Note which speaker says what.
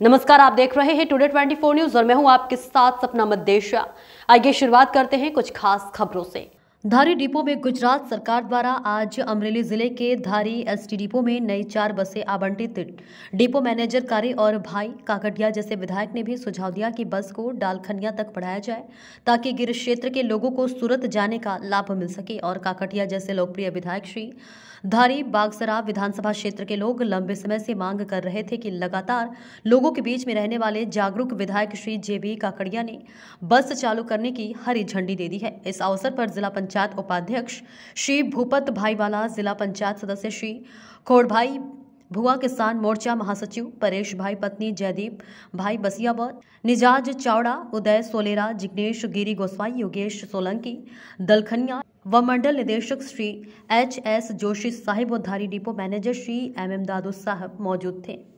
Speaker 1: नमस्कार, आप देख रहे हैं टुडे 24 न्यूज़ और मैं हूँ आपके साथ सपना मदेशिया आइए शुरुआत करते हैं कुछ खास खबरों से। धारी डिपो में गुजरात सरकार द्वारा आज अमरेली ज़िले के धारी एसटी डिपो में नई चार बसें आवंटित। डिपो मैनेजर कार्य और भाई काकटिया जैसे विधायक ने भी सुझाव दिया कि बस को डालखनिया तक बढ़ाया जाए, ताकि गिर क्षेत्र के लोगों को सूरत जाने का लाभ मिल सके। और काकटिया जैसे लोकप्रिय विधायक श्री धारी बागसरा विधानसभा क्षेत्र के लोग लंबे समय से मांग कर रहे थे कि लगातार लोगों के बीच में रहने वाले जागरूक विधायक श्री जे बी काकड़िया ने बस चालू करने की हरी झंडी दे दी है। इस अवसर पर जिला पंचायत उपाध्यक्ष श्री भूपत भाईवाला, जिला पंचायत सदस्य श्री खोड़भाई, भुआ किसान मोर्चा महासचिव परेश भाई, पत्नी जयदीप भाई बसियावर निजाज चावड़ा, उदय सोलेरा, जिग्नेश गिरी गोस्वाई, योगेश सोलंकी, दलखनिया व मंडल निदेशक श्री एच एस जोशी साहिब और Dhari depot manager Shri M M Dadu साहब मौजूद थे।